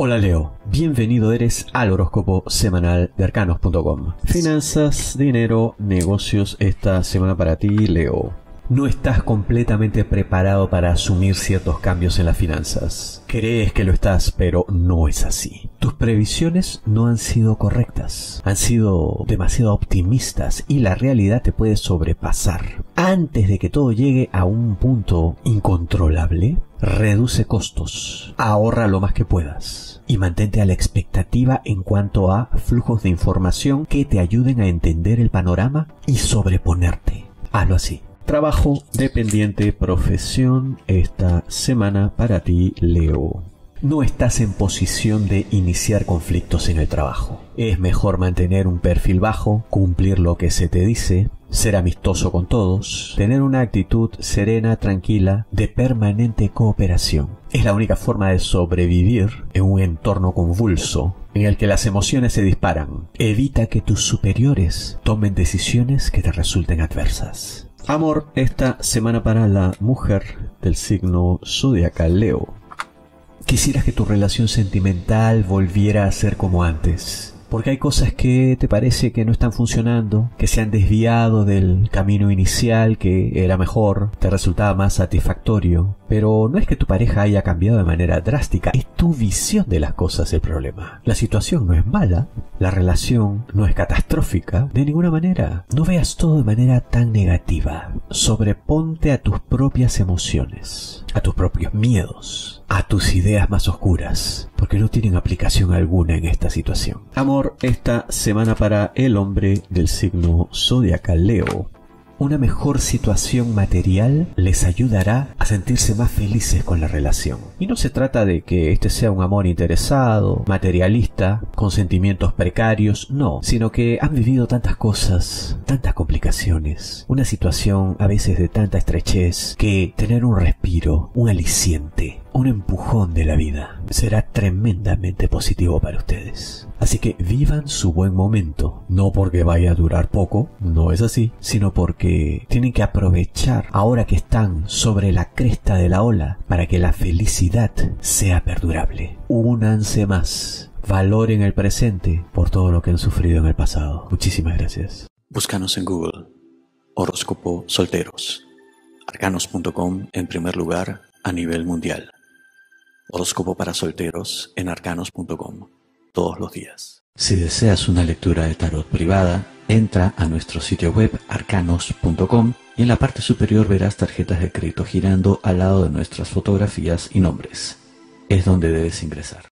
Hola Leo, bienvenido eres al horóscopo semanal de arcanos.com. Finanzas, dinero, negocios, esta semana para ti Leo. No estás completamente preparado para asumir ciertos cambios en las finanzas. Crees que lo estás, pero no es así. Tus previsiones no han sido correctas, han sido demasiado optimistas y la realidad te puede sobrepasar. Antes de que todo llegue a un punto incontrolable, reduce costos, ahorra lo más que puedas y mantente a la expectativa en cuanto a flujos de información que te ayuden a entender el panorama y sobreponerte. Hazlo así. Trabajo dependiente, profesión, esta semana para ti, Leo. No estás en posición de iniciar conflictos en el trabajo. Es mejor mantener un perfil bajo, cumplir lo que se te dice, ser amistoso con todos, tener una actitud serena, tranquila, de permanente cooperación. Es la única forma de sobrevivir en un entorno convulso en el que las emociones se disparan. Evita que tus superiores tomen decisiones que te resulten adversas. Amor esta semana para la mujer del signo zodiacal Leo. Quisieras que tu relación sentimental volviera a ser como antes. Porque hay cosas que te parece que no están funcionando, que se han desviado del camino inicial que era mejor, te resultaba más satisfactorio. Pero no es que tu pareja haya cambiado de manera drástica, es tu visión de las cosas el problema. La situación no es mala, la relación no es catastrófica, de ninguna manera. No veas todo de manera tan negativa. Sobreponte a tus propias emociones, a tus propios miedos a tus ideas más oscuras, porque no tienen aplicación alguna en esta situación. Amor, esta semana para el hombre del signo zodiacal Leo. Una mejor situación material les ayudará a sentirse más felices con la relación. Y no se trata de que este sea un amor interesado, materialista, con sentimientos precarios, no, sino que han vivido tantas cosas, tantas complicaciones, una situación a veces de tanta estrechez, que tener un respiro, un aliciente, un empujón de la vida será tremendamente positivo para ustedes. Así que vivan su buen momento, no porque vaya a durar poco, no es así, sino porque tienen que aprovechar ahora que están sobre la cresta de la ola para que la felicidad sea perdurable. Únanse más, valoren el presente por todo lo que han sufrido en el pasado. Muchísimas gracias. Búscanos en Google. Horóscopo Solteros. Arcanos.com en primer lugar a nivel mundial. Horóscopo para solteros en arcanos.com. Todos los días. Si deseas una lectura de tarot privada, entra a nuestro sitio web arcanos.com y en la parte superior verás tarjetas de crédito girando al lado de nuestras fotografías y nombres. Es donde debes ingresar.